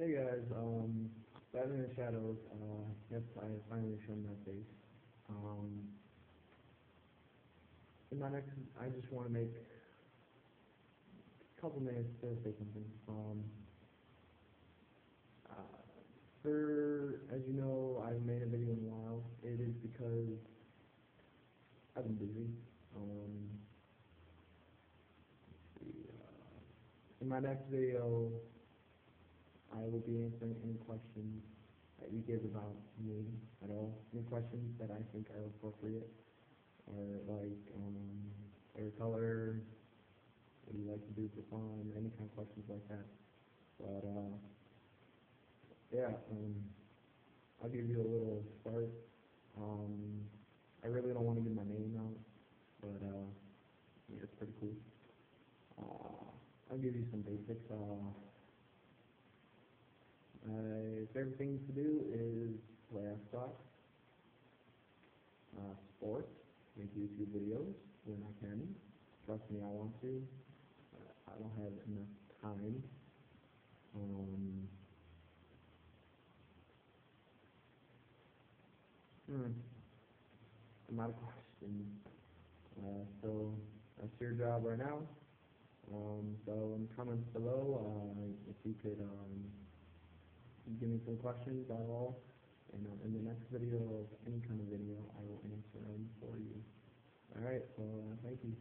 Hey guys, um, Batman in the Shadows, uh, yep, I finally shown my face. Um, in my next, I just wanna make a couple minutes to say something. Um, uh, for, as you know, I haven't made a video in a while. It is because I've been busy. Um, uh, in my next video, I will be answering any questions that you give about me at all. Any questions that I think are appropriate, or like, um, favorite color, what you like to do for fun, any kind of questions like that. But, uh, yeah, um, I'll give you a little start. Um, I really don't want to give my name out, but, uh, yeah, it's pretty cool. Uh, I'll give you some basics. Uh, favorite things to do is play Xbox, uh, sports, make YouTube videos when I can. Trust me, I want to. I don't have enough time. Um, hmm. I'm out of questions. Uh, so that's your job right now. Um, so in the comments below, uh, if you could, um, give me some questions at all, and uh, in the next video, any kind of video, I will answer them for you. Alright, so, uh, thank you.